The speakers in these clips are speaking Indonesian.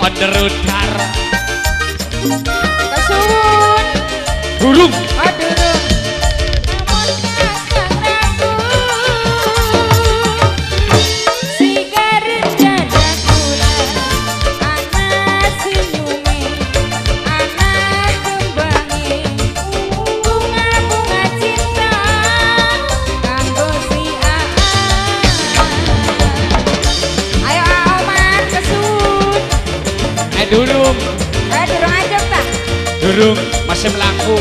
Onderudar. Kesuwun. Burung. Durung, Eh, durung ajeng tak? durung masih melaku.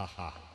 ha ha.